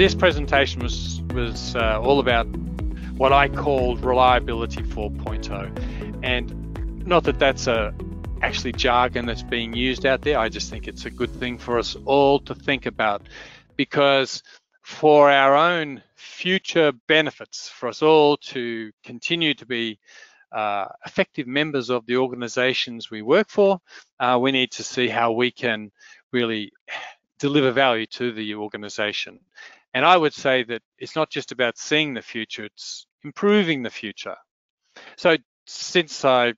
this presentation was was uh, all about what I called reliability 4.0, and not that that's a actually jargon that's being used out there. I just think it's a good thing for us all to think about because for our own future benefits, for us all to continue to be uh, effective members of the organizations we work for, uh, we need to see how we can really deliver value to the organization. And I would say that it's not just about seeing the future, it's improving the future. So since I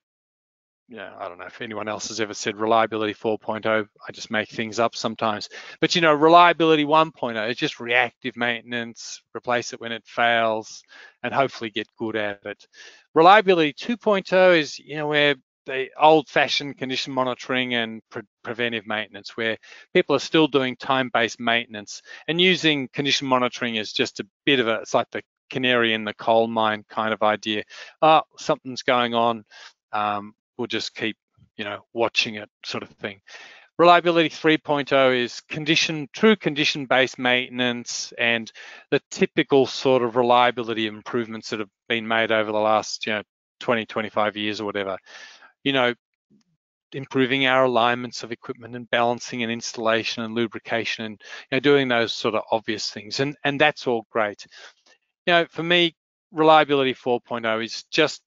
yeah, I don't know if anyone else has ever said reliability 4.0. I just make things up sometimes. But you know, reliability 1.0 is just reactive maintenance, replace it when it fails, and hopefully get good at it. Reliability 2.0 is you know where the old-fashioned condition monitoring and pre preventive maintenance, where people are still doing time-based maintenance and using condition monitoring as just a bit of a, it's like the canary in the coal mine kind of idea. Oh, something's going on. Um, we'll just keep, you know, watching it sort of thing. Reliability 3.0 is condition, true condition-based maintenance and the typical sort of reliability improvements that have been made over the last, you know, 20, 25 years or whatever. You know, improving our alignments of equipment and balancing and installation and lubrication and you know, doing those sort of obvious things. And, and that's all great. You know, for me, reliability 4.0 is just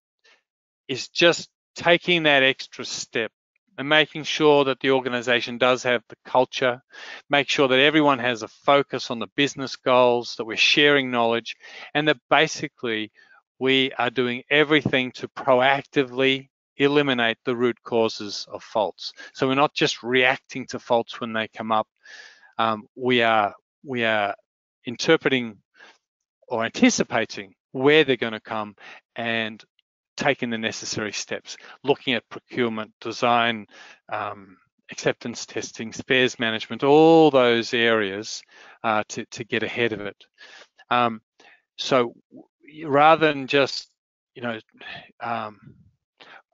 is just taking that extra step and making sure that the organization does have the culture, make sure that everyone has a focus on the business goals, that we're sharing knowledge, and that basically we are doing everything to proactively eliminate the root causes of faults. So we're not just reacting to faults when they come up. Um, we are we are interpreting or anticipating where they're going to come and taking the necessary steps, looking at procurement, design, um, acceptance testing, spares management, all those areas uh, to, to get ahead of it. Um, so rather than just, you know, um,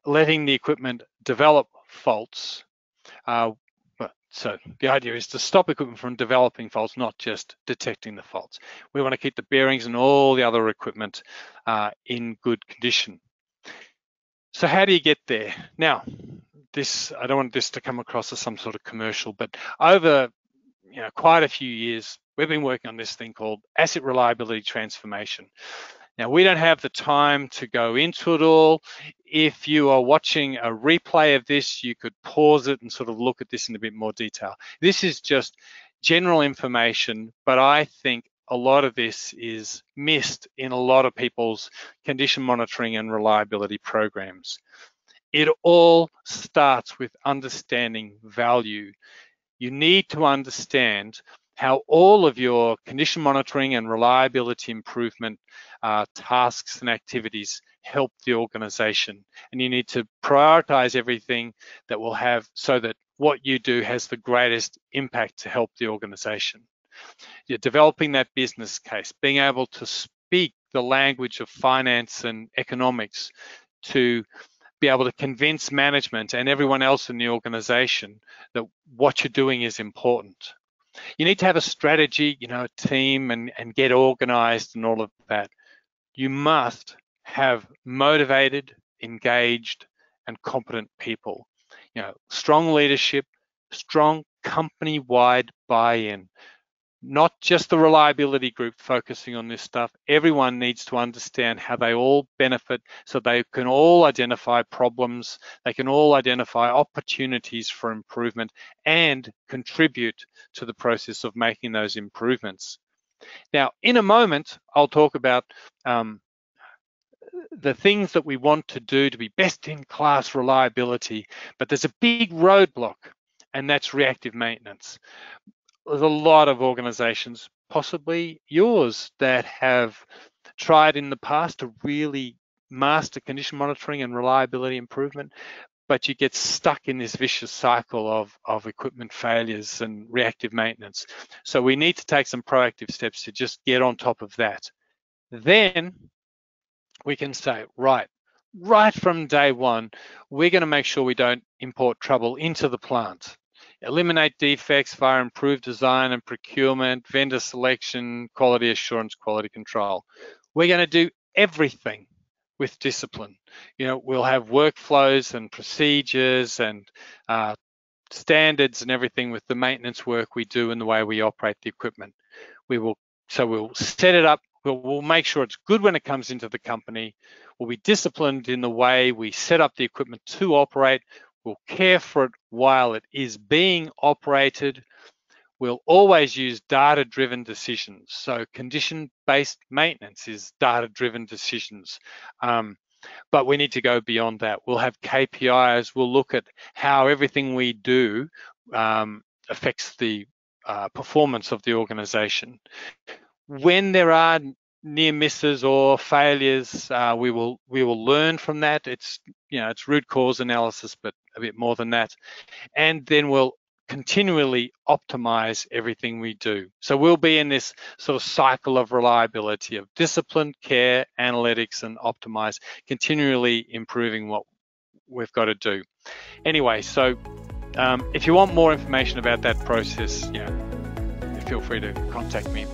letting the equipment develop faults, uh, so the idea is to stop equipment from developing faults, not just detecting the faults. We want to keep the bearings and all the other equipment uh, in good condition. So how do you get there? Now, this I don't want this to come across as some sort of commercial, but over you know quite a few years, we've been working on this thing called asset reliability transformation. Now, we don't have the time to go into it all. If you are watching a replay of this, you could pause it and sort of look at this in a bit more detail. This is just general information, but I think a lot of this is missed in a lot of people's condition monitoring and reliability programs. It all starts with understanding value. You need to understand how all of your condition monitoring and reliability improvement uh, tasks and activities help the organization. And you need to prioritize everything that will have so that what you do has the greatest impact to help the organization you're developing that business case, being able to speak the language of finance and economics to be able to convince management and everyone else in the organization that what you're doing is important. You need to have a strategy, you know, a team and, and get organized and all of that. You must have motivated, engaged, and competent people. You know, strong leadership, strong company-wide buy-in not just the reliability group focusing on this stuff. Everyone needs to understand how they all benefit so they can all identify problems, they can all identify opportunities for improvement and contribute to the process of making those improvements. Now, in a moment, I'll talk about um, the things that we want to do to be best in class reliability, but there's a big roadblock and that's reactive maintenance there's a lot of organizations, possibly yours, that have tried in the past to really master condition monitoring and reliability improvement, but you get stuck in this vicious cycle of, of equipment failures and reactive maintenance. So we need to take some proactive steps to just get on top of that. Then we can say, right, right from day one, we're going to make sure we don't import trouble into the plant eliminate defects via improved design and procurement, vendor selection, quality assurance, quality control. We're going to do everything with discipline. You know, we'll have workflows and procedures and uh, standards and everything with the maintenance work we do and the way we operate the equipment. We will so we'll set it up. We'll, we'll make sure it's good when it comes into the company. We'll be disciplined in the way we set up the equipment to operate. We'll care for it while it is being operated. We'll always use data-driven decisions. So condition-based maintenance is data-driven decisions. Um, but we need to go beyond that. We'll have KPIs. We'll look at how everything we do um, affects the uh, performance of the organization. When there are near misses or failures, uh, we will we will learn from that. It's you know it's root cause analysis, but a bit more than that, and then we'll continually optimize everything we do. So we'll be in this sort of cycle of reliability of discipline, care, analytics, and optimize, continually improving what we've got to do. Anyway, so um, if you want more information about that process, know, feel free to contact me.